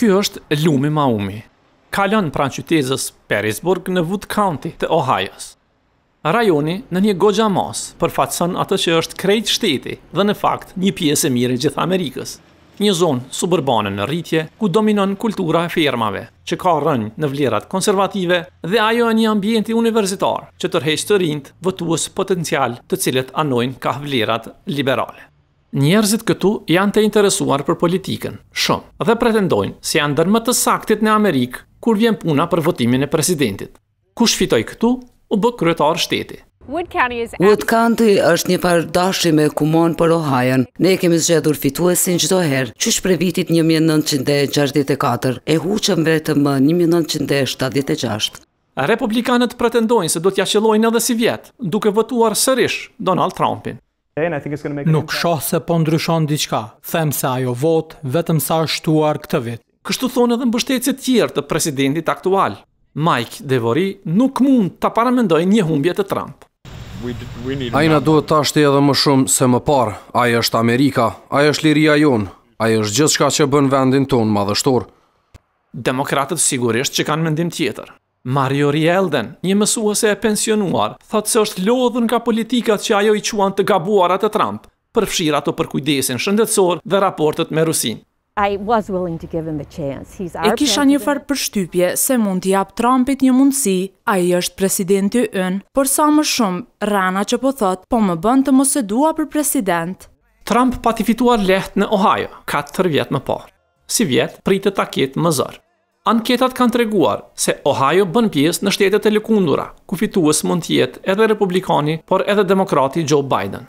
Ky është lumi Maumi. Kalon pranë qytezës Perrysburg në Wood County të Ohajos. Rajoni në një goxha masë përfaqëson atë që është krejt shteti dhe në fakt një pjesë e mirë e gjithë Amerikës. Një zonë suburbane në rritje ku dominon kultura e fermave, që ka rrënjë në vlerat konservative dhe ajo e një ambienti universitar që tërheq të rinjtë votues potencialë të cilët anojnë kah vlerat liberale. Njerëzit këtu janë të interesuar për politikën, shumë, dhe pretendojnë se janë ndër më të saktit në Amerikë kur vjen puna për votimin e presidentit. Kush fitoi këtu, u bë kryetar shteti. Wood County është një farë dashi me këmborë për Ohajon. Ne e kemi zgjedhur fituesin çdo herë, qysh prej vitit 1964, e huqëm vetëm më 1976. Republikanët pretendojnë se do t'ia qëllojnë edhe sivjet, duke votuar sërish Donald Trumpin. Nuk shoh se po ndryshon diçka, them se ajo votë vetëm sa është shtuar këtë vit. Kështu thonë edhe mbështetësit tjerë të presidentit aktual. Mike DeVore nuk mund ta paramendojë një humbje të Trump. Ai na duhet tashti edhe më shumë se më parë. Ai është Amerika, ai është liria jonë, ai është gjithçka që bën vendin tonë madhështor. Demokratët sigurisht që kanë mendim tjetër. Mario Rielden, një mësuese e pensionuar, thotë se është lodhur nga politikat që ajo i quan të gabuara të Trump, përfshirë ato për kujdesin shëndetësor dhe raportet me Rusinë. E kisha njëfarë përshtypje se mund t'i jap Trumpit një mundësi, ai është presidenti ynë, por sa më shumë rrena që po thotë, po më bën të mos e dua për president. Trump pati fituar lehtë në Ohio, katër vjet më parë. Sivjet, pritet ta ketë më zor. Anketat kanë treguar se Ohio bën pjesë në shtetet e lëkundura, ku fitues mund të jetë edhe republikani, por edhe demokrati Joe Biden.